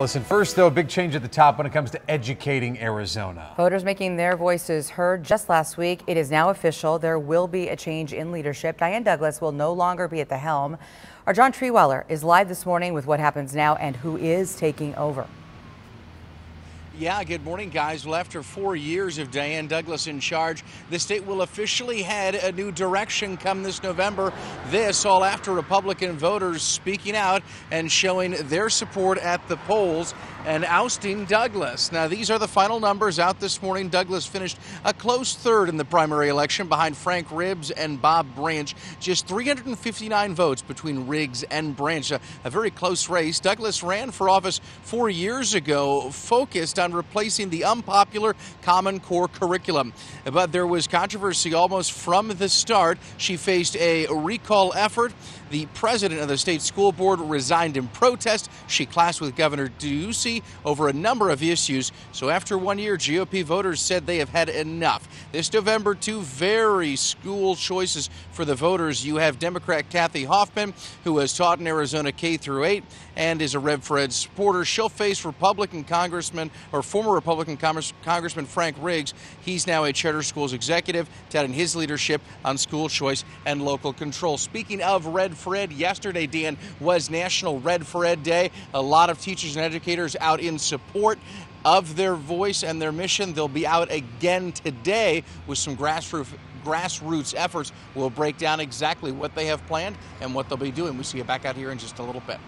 Listen, first, though, a big change at the top when it comes to educating Arizona. Voters making their voices heard just last week. It is now official. There will be a change in leadership. Diane Douglas will no longer be at the helm. Our John Treweller is live this morning with what happens now and who is taking over. Yeah, good morning, guys. Well, after four years of Diane Douglas in charge, the state will officially head a new direction come this November. This all after Republican voters speaking out and showing their support at the polls and ousting Douglas. Now, these are the final numbers out this morning. Douglas finished a close third in the primary election behind Frank Riggs and Bob Branch. Just 359 votes between Riggs and Branch. A, a very close race. Douglas ran for office four years ago, focused on on replacing the unpopular Common Core curriculum. But there was controversy almost from the start. She faced a recall effort. The president of the state school board resigned in protest. She clashed with Governor Ducey over a number of issues. So after one year, GOP voters said they have had enough. This November, two very school choices for the voters. You have Democrat Kathy Hoffman, who has taught in Arizona K through 8 and is a Red for Ed supporter. She'll face Republican Congressman or or former Republican Congressman Frank Riggs. He's now a charter schools executive, touting his leadership on school choice and local control. Speaking of Red for Ed, yesterday, Dan, was National Red for Ed Day. A lot of teachers and educators out in support of their voice and their mission. They'll be out again today with some grassroots grassroots efforts. We'll break down exactly what they have planned and what they'll be doing. We see you back out here in just a little bit.